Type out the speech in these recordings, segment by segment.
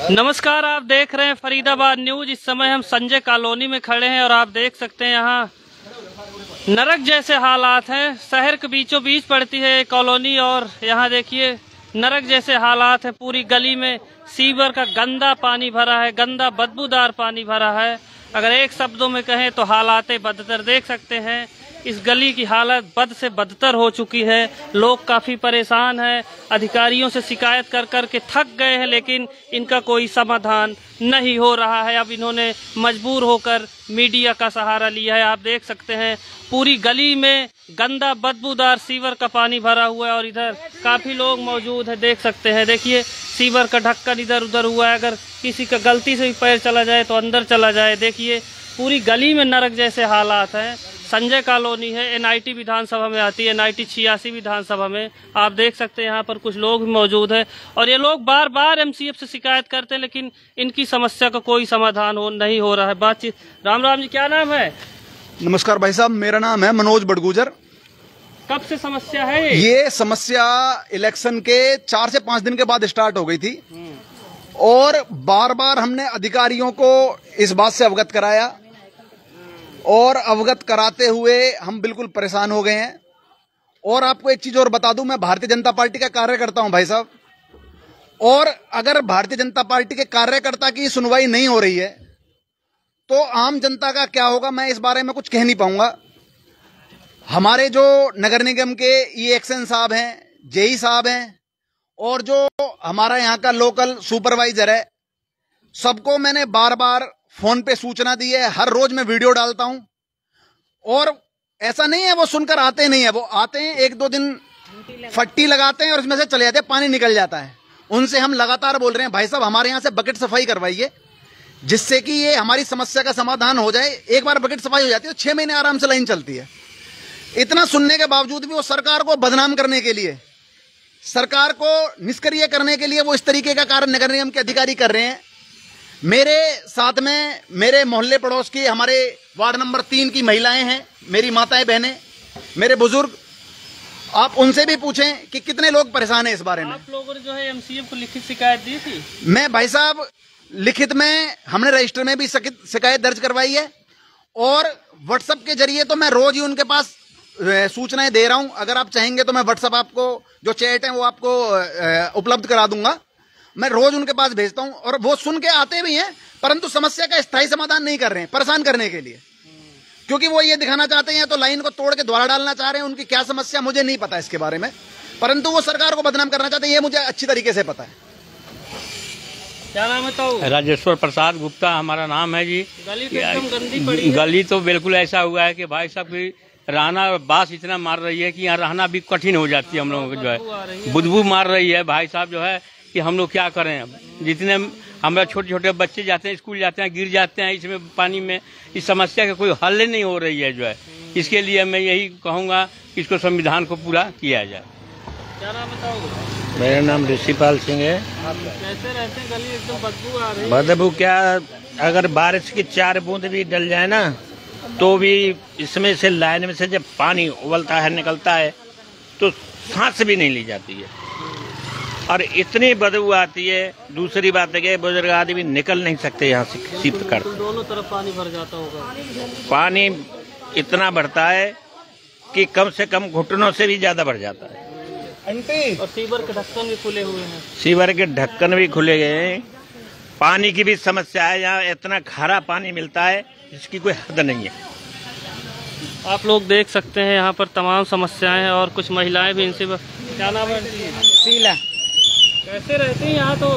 नमस्कार, आप देख रहे हैं फरीदाबाद न्यूज़। इस समय हम संजय कॉलोनी में खड़े हैं और आप देख सकते हैं यहाँ नरक जैसे हालात हैं। शहर के बीचों बीच पड़ती है कॉलोनी और यहाँ देखिए, नरक जैसे हालात है। पूरी गली में सीवर का गंदा पानी भरा है, गंदा बदबूदार पानी भरा है। अगर एक शब्दों में कहें तो हालात बदतर देख सकते हैं। इस गली की हालत बद से बदतर हो चुकी है। लोग काफ़ी परेशान हैं। अधिकारियों से शिकायत कर कर के थक गए हैं, लेकिन इनका कोई समाधान नहीं हो रहा है। अब इन्होंने मजबूर होकर मीडिया का सहारा लिया है। आप देख सकते हैं, पूरी गली में गंदा बदबूदार सीवर का पानी भरा हुआ है और इधर काफ़ी लोग मौजूद है। देख सकते हैं, देखिए, सीवर का ढक्कन इधर उधर हुआ है। अगर किसी का गलती से भी पैर चला जाए तो अंदर चला जाए। देखिए, पूरी गली में नरक जैसे हालात हैं। संजय कॉलोनी है एनआईटी विधानसभा में आती है एनआईटी छियासी विधानसभा में। आप देख सकते हैं यहाँ पर कुछ लोग भी मौजूद हैं और ये लोग बार बार एमसीएफ से शिकायत करते हैं लेकिन इनकी समस्या का कोई समाधान हो नहीं हो रहा है। बातचीत। राम राम जी क्या नाम है? नमस्कार भाई साहब मेरा नाम है मनोज बड़गुजर। कब से समस्या है ये? ये समस्या इलेक्शन के चार से पाँच दिन के बाद स्टार्ट हो गई थी। और बार बार हमने अधिकारियों को इस बात से अवगत कराया और अवगत कराते हुए हम बिल्कुल परेशान हो गए हैं। और आपको एक चीज़ और बता दूँ, मैं भारतीय जनता पार्टी का कार्यकर्ता हूँ, भाई साहब। और अगर भारतीय जनता पार्टी के कार्यकर्ता की सुनवाई नहीं हो रही है तो आम जनता का क्या होगा, मैं इस बारे में कुछ कह नहीं पाऊँगा। हमारे जो नगर निगम के ई एक्शन साहब हैं जेई साहब हैं, और जो हमारा यहाँ का लोकल सुपरवाइजर है, सबको मैंने बार बार फ़ोन पे सूचना दी है, हर रोज मैं वीडियो डालता हूँ। और ऐसा नहीं है, वो सुनकर आते नहीं है, वो आते हैं, एक दो दिन फट्टी लगाते हैं और उसमें से चले जाते हैं, पानी निकल जाता है। उनसे हम लगातार बोल रहे हैं, भाई साहब, हमारे यहाँ से बकेट सफ़ाई करवाइए, जिससे कि ये हमारी समस्या का समाधान हो जाए। एक बार बकेट सफ़ाई हो जाती है तो छह महीने आराम से लाइन चलती है। इतना सुनने के बावजूद भी वो सरकार को बदनाम करने के लिए, सरकार को निष्क्रिय करने के लिए वो इस तरीके का कार्य नगर निगम के अधिकारी कर रहे हैं। मेरे साथ में मेरे मोहल्ले पड़ोस की हमारे वार्ड नंबर तीन की महिलाएँ हैं मेरी माताएँ बहनें मेरे बुज़ुर्ग आप उनसे भी पूछें कि कितने लोग परेशान हैं इस बारे में। आप लोगों ने जो है एमसीएफ को लिखित शिकायत दी थी? मैं भाई साहब लिखित में हमने रजिस्टर में भी शिकायत दर्ज करवाई है और व्हाट्सएप के ज़रिए तो मैं रोज ही उनके पास सूचनाएँ दे रहा हूँ। अगर आप चाहेंगे तो मैं व्हाट्सएप आपको जो चैट है वो आपको उपलब्ध करा दूँगा। मैं रोज उनके पास भेजता हूँ और वो सुन के आते भी हैं परंतु समस्या का स्थायी समाधान नहीं कर रहे हैं परेशान करने के लिए। क्योंकि वो ये दिखाना चाहते हैं तो लाइन को तोड़ के द्वारा डालना चाह रहे हैं उनकी क्या समस्या मुझे नहीं पता इसके बारे में। परंतु वो सरकार को बदनाम करना चाहते हैं ये मुझे अच्छी तरीके से पता है। क्या नाम है तो राजेश्वर प्रसाद गुप्ता हमारा नाम है जी। गली तो एकदम गंदी पड़ी है। गली तो बिल्कुल ऐसा हुआ है कि भाई साहब की रहना बास इतना मार रही है कि यहाँ रहना भी कठिन हो जाती है हम लोगों को जो है। बुदबू मार रही है भाई साहब जो है कि हम लोग क्या करें अब? जितने हमारे छोटे छोटे बच्चे जाते हैं स्कूल जाते हैं गिर जाते हैं इसमें पानी में इस समस्या का कोई हल नहीं हो रही है जो है। इसके लिए मैं यही कहूँगा कि इसको संविधान को पूरा किया जाए। क्या नाम बताओ। मेरा नाम ऋषिपाल सिंह है। कैसे रहते हैं? गली एकदम बदबू आ रही है। बदबू क्या? अगर बारिश की चार बूंद भी डल जाए ना तो भी इसमें से लाइन में से जब पानी उबलता है निकलता है तो सांस भी नहीं ली जाती है। और इतनी बदबू आती है दूसरी बात है कि बुज़ुर्ग आदमी निकल नहीं सकते यहाँ से किसी प्रकार दोनों तरफ़ पानी भर जाता होगा। पानी इतना बढ़ता है कि कम से कम घुटनों से भी ज़्यादा बढ़ जाता है। और सीवर के ढक्कन भी खुले हुए हैं। सीवर के ढक्कन भी खुले गए हैं। पानी की भी समस्या है यहाँ इतना खारा पानी मिलता है जिसकी कोई हद नहीं है। आप लोग देख सकते हैं यहाँ पर तमाम समस्याएँ हैं और कुछ महिलाएँ भी इनसे क्या नाम है? आंटी? कैसे रहते हैं यहाँ तो?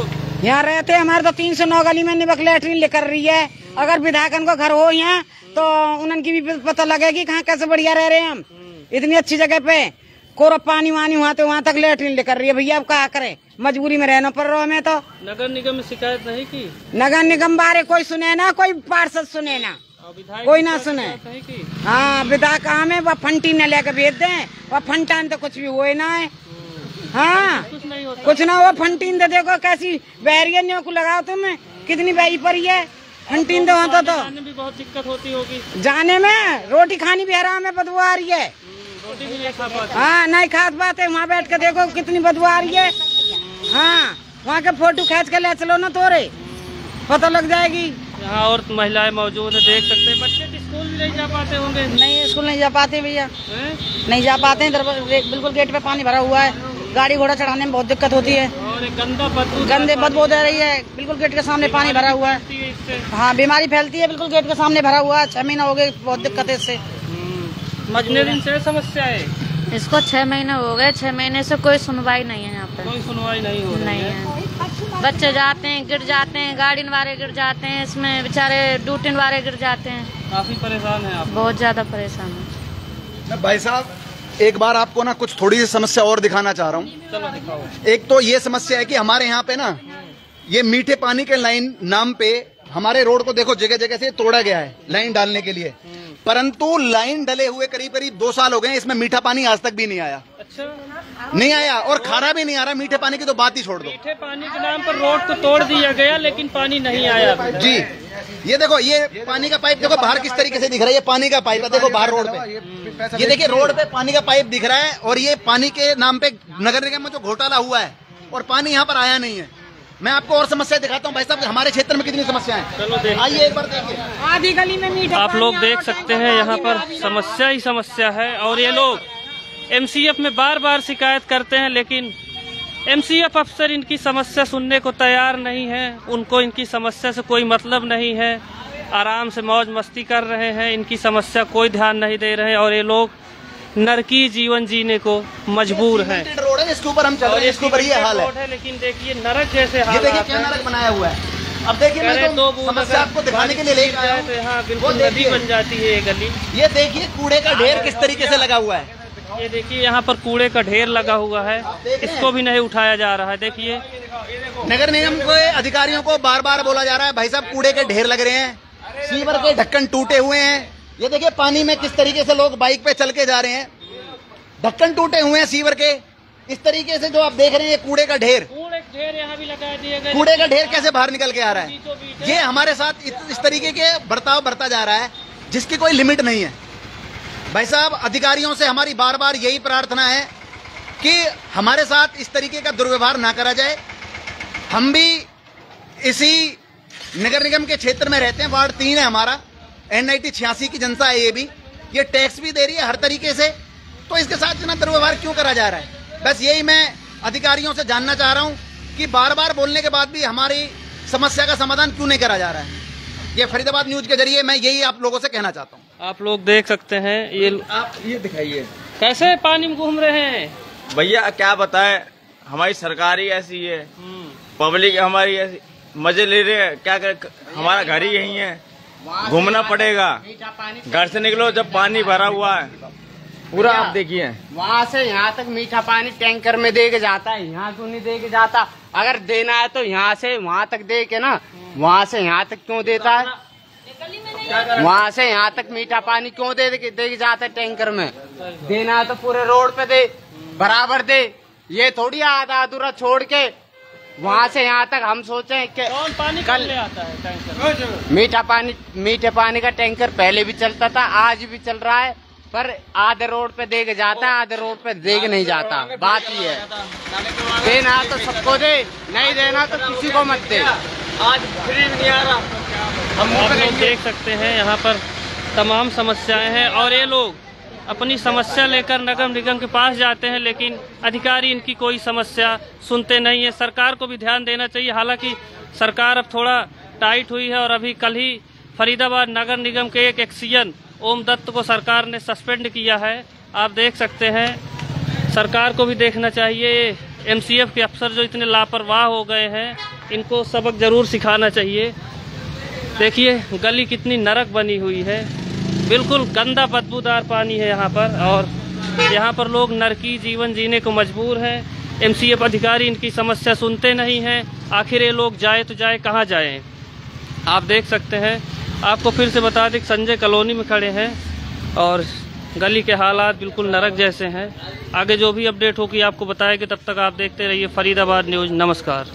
यहाँ रहते हैं हमारे तो तीन सौ नौ गली में निबक लेटरिन लेकर रही है। अगर विधायकन को घर हो यहाँ तो उनकी भी पता लगेगी कहाँ कैसे बढ़िया रह रहे हैं हम। इतनी अच्छी जगह पे कोरा पानी वानी वहाँ तो वहाँ तक लेटरिन लेकर रही है। भैया अब क्या करे? मजबूरी में रहना पड़ रहा हमें तो। नगर निगम में शिकायत नहीं की? नगर निगम बारे कोई सुने ना कोई पार्षद सुने ना। कोई ना सुने। हाँ विधायक हमें वह फंटी न लेकर भेज दे। वह फंटान तो कुछ भी हुए ना है। हाँ। कुछ ना हो फंटीन दे देखो कैसी बैरियन को लगाओ तुम कितनी बैरी पड़ी है। फंटीन दो तो, तो भी बहुत दिक्कत होती होगी। जाने में रोटी खानी भी हराम है बदबू आ रही है रोटी भी नहीं खा पाते। हाँ नहीं पाते वहाँ बैठ के देखो कितनी बदबू आ रही है। हाँ वहाँ के फ़ोटो खींच के ले चलो ना तोरे। पता लग जाएगी। यहाँ और महिलाएँ मौजूद है देख सकते हैं। बच्चे तो स्कूल भी नहीं जा पाते होंगे। नहीं स्कूल नहीं जा पाते भैया। नहीं जा पाते हैं बिल्कुल गेट पे पानी भरा हुआ है। गाड़ी घोड़ा चढ़ाने में बहुत दिक्कत होती है। और गंदा बदबू गंदे बदबू दे रही है। बिल्कुल गेट के सामने पानी भरा हुआ है। है बीमारी फैलती है बिल्कुल गेट के सामने भरा हुआ है। छह महीना हो गए बहुत दिक्कत है इससे। हम्म। कितने दिन से समस्या है? इसको छह महीने हो गए छह महीने से कोई सुनवाई नहीं है यहाँ पे। कोई सुनवाई नहीं हो रही नहीं है। बच्चे जाते हैं गिर जाते हैं गाड़ी वाले गिर जाते हैं इसमें बेचारे ड्यूटी वाले गिर जाते हैं। काफ़ी परेशान है आप। बहुत ज़्यादा परेशान है। भाई साहब एक बार आपको ना कुछ थोड़ी सी समस्या और दिखाना चाह रहा हूँ। एक तो ये समस्या है कि हमारे यहाँ पे ना ये मीठे पानी के लाइन नाम पे हमारे रोड को देखो जगह जगह से तोड़ा गया है लाइन डालने के लिए। परंतु लाइन डले हुए करीब करीब दो साल हो गए इसमें मीठा पानी आज तक भी नहीं आया। अच्छा। नहीं आया और खारा भी नहीं आ रहा मीठे पानी की तो बात ही छोड़ दो। मीठे पानी के नाम पर रोड को तोड़ दिया गया लेकिन पानी नहीं आया। जी। ये देखो ये पानी का पाइप देखो बाहर किस तरीके से दिख रहा है? ये पानी का पाइप है देखो बाहर रोड पे। ये देखिए रोड पे पानी का पाइप दिख रहा है और ये पानी के नाम पे नगर निगम में जो घोटाला हुआ है और पानी यहाँ पर आया नहीं है। मैं आपको और समस्या दिखाता हूँ भाई साहब हमारे क्षेत्र में कितनी समस्याएँ हैं? आइए एक बार देखिए। आधी गली में मीठा आप लोग देख सकते हैं यहाँ पर समस्या ही समस्या है और ये लोग एमसीएफ में बार बार शिकायत करते हैं लेकिन एमसीएफ अफसर इनकी समस्या सुनने को तैयार नहीं है। उनको इनकी समस्या से कोई मतलब नहीं है। आराम से मौज मस्ती कर रहे हैं। इनकी समस्या कोई ध्यान नहीं दे रहे हैं और ये लोग नरकी जीवन जीने को मजबूर हैं। रोड है इसके ऊपर हम चल रहे हैं इसके ऊपर ये हाल है। लेकिन देखिए नरक जैसे ये देखिए क्या नरक बनाया हुआ है। अब देखिए मैं तो समस्या आपको दिखाने के लिए लेकर आया तो यहाँ बिल्कुल नदी बन जाती है ये गली। ये देखिए कूड़े का ढेर किस तरीके से लगा हुआ है। ये देखिए यहाँ पर कूड़े का ढेर लगा हुआ है। इसको भी नहीं उठाया जा रहा है। देखिए। नगर निगम के अधिकारियों को बार बार बोला जा रहा है भाई साहब कूड़े के ढेर लग रहे हैं। सीवर के ढक्कन टूटे हुए हैं। ये देखिए पानी में किस तरीके से लोग बाइक पे चल के जा रहे हैं। ढक्कन टूटे हुए हैं सीवर के। इस तरीके से जो आप देख रहे हैं कूड़े का ढेर। कूड़े ढेर यहाँ भी लगा गए कूड़े का ढेर कैसे बाहर निकल के आ रहा है? ये हमारे साथ इस तरीके के बर्ताव बरता जा रहा है जिसकी कोई लिमिट नहीं है। भाई साहब, अधिकारियों से हमारी बार बार यही प्रार्थना है कि हमारे साथ इस तरीके का दुर्व्यवहार ना करा जाए। हम भी इसी नगर निगम के क्षेत्र में रहते हैं, वार्ड तीन है हमारा एन आई छियासी की जनता है ये भी। ये टैक्स भी दे रही है हर तरीके से तो इसके साथ इतना दुर्व्यवहार क्यों करा जा रहा है? बस यही मैं अधिकारियों से जानना चाह रहा हूँ कि बार बार बोलने के बाद भी हमारी समस्या का समाधान क्यों नहीं करा जा रहा है। ये फरीदाबाद न्यूज़ के ज़रिए मैं यही आप लोगों से कहना चाहता हूँ। आप लोग देख सकते हैं ये आप ये दिखाइए। कैसे पानी में घूम रहे हैं? भैया क्या बताएँ? हमारी सरकार ही ऐसी है। पब्लिक हमारी ऐसी मज़े ले रहे हैं। क्या कर? हमारा घर ही यही है। घूमना पड़ेगा। घर से निकलो जब पानी भरा हुआ है। पूरा आप देखिए। वहाँ से यहाँ तक मीठा पानी टैंकर में दे के जाता है यहाँ क्यों नहीं दे के जाता? अगर देना है तो यहाँ से वहाँ तक दे के ना वहाँ से यहाँ तक क्यों देता है? वहाँ से यहाँ तक मीठा पानी क्यों दे दे जाता है टैंकर में? देना तो पूरे रोड पे दे बराबर दे। ये थोड़ी आधा अधूरा छोड़ के वहाँ से यहाँ तक हम सोचे कि कौन पानी कल- कल ले आता है टैंकर? मीठा पानी मीठे पानी का टैंकर पहले भी चलता था आज भी चल रहा है पर आधे रोड पे देख जाता है आधे रोड पे देख नहीं जाता। बात ये है। देना तो सबको दे नहीं देना तो किसी को मत दे। आज फ्री नहीं आ रहा। हम आप लोग देख सकते हैं यहाँ पर तमाम समस्याएँ हैं और ये लोग अपनी समस्या लेकर नगर निगम के पास जाते हैं लेकिन अधिकारी इनकी कोई समस्या सुनते नहीं है। सरकार को भी ध्यान देना चाहिए। हालाँकि सरकार अब थोड़ा टाइट हुई है और अभी कल ही फरीदाबाद नगर निगम के एक एक्सीजन ओम दत्त को सरकार ने सस्पेंड किया है। आप देख सकते हैं सरकार को भी देखना चाहिए। एमसीएफ के अफसर जो इतने लापरवाह हो गए हैं इनको सबक ज़रूर सिखाना चाहिए। देखिए, गली कितनी नरक बनी हुई है। बिल्कुल गंदा बदबूदार पानी है यहाँ पर, और यहाँ पर लोग नरकी जीवन जीने को मजबूर हैं। एमसीएफ अधिकारी इनकी समस्या सुनते नहीं हैं। आखिर ये लोग जाए तो जाए, कहाँ जाएँ? आप देख सकते हैं। आपको फिर से बता दें संजय कॉलोनी में खड़े हैं, और गली के हालात बिल्कुल नरक जैसे हैं। आगे जो भी अपडेट होगी आपको बताएँगे। तब तक आप देखते रहिए फरीदाबाद न्यूज़। नमस्कार।